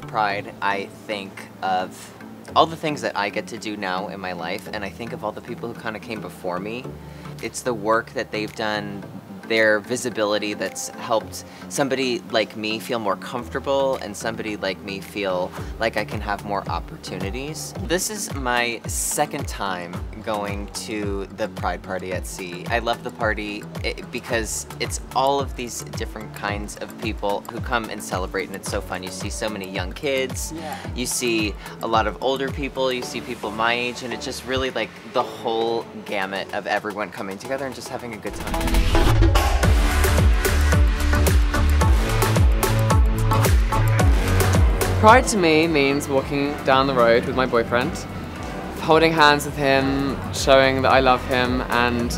Pride, I think of all the things that I get to do now in my life, and I think of all the people who kind of came before me. It's the work that they've done, their visibility that's helped somebody like me feel more comfortable and somebody like me feel like I can have more opportunities. This is my second time going to the Pride Party at Sea. I love the party because it's all of these different kinds of people who come and celebrate and it's so fun. You see so many young kids, yeah. you see a lot of older people, you see people my age and it's just really like the whole gamut of everyone coming together and just having a good time. Pride to me means walking down the road with my boyfriend, holding hands with him, showing that I love him, and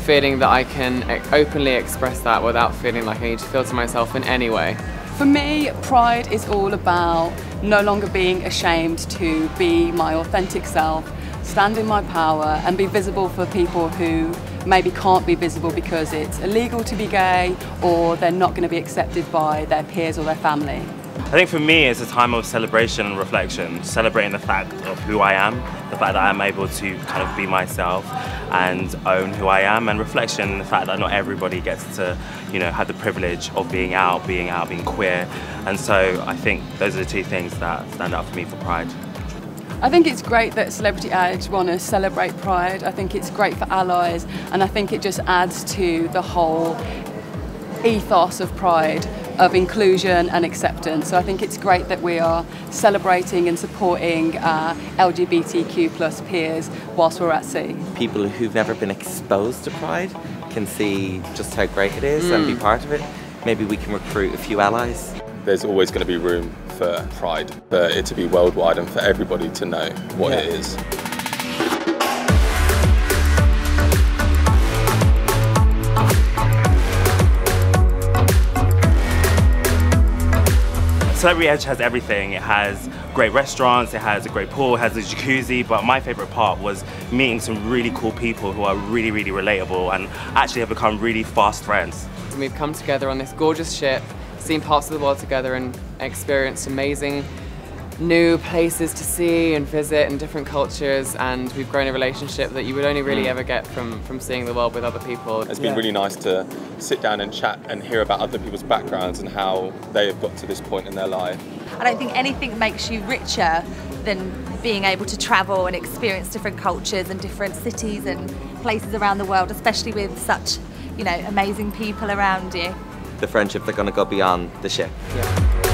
feeling that I can openly express that without feeling like I need to filter myself in any way. For me, Pride is all about no longer being ashamed to be my authentic self, stand in my power, and be visible for people who maybe can't be visible because it's illegal to be gay or they're not going to be accepted by their peers or their family. I think for me it's a time of celebration and reflection, celebrating the fact of who I am, the fact that I'm able to kind of be myself and own who I am, and reflection, the fact that not everybody gets to, you know, have the privilege of being out, being out, being queer. And so I think those are the two things that stand out for me for Pride. I think it's great that Celebrity Edge want to celebrate Pride. I think it's great for allies, and I think it just adds to the whole ethos of Pride of inclusion and acceptance. So I think it's great that we are celebrating and supporting uh, LGBTQ plus peers whilst we're at sea. People who've never been exposed to Pride can see just how great it is mm. and be mm. part of it. Maybe we can recruit a few allies. There's always going to be room for Pride, for it to be worldwide and for everybody to know what yeah. it is. Celebrity Edge has everything. It has great restaurants, it has a great pool, it has a jacuzzi, but my favorite part was meeting some really cool people who are really, really relatable and actually have become really fast friends. We've come together on this gorgeous ship, seen parts of the world together and experienced amazing new places to see and visit and different cultures and we've grown a relationship that you would only really mm. ever get from, from seeing the world with other people. It's been yeah. really nice to sit down and chat and hear about other people's backgrounds and how they have got to this point in their life. I don't think anything makes you richer than being able to travel and experience different cultures and different cities and places around the world, especially with such, you know, amazing people around you. The friendship they're going to go beyond the ship. Yeah.